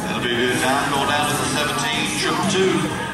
That'll be a good time. Going down to the 17, triple two.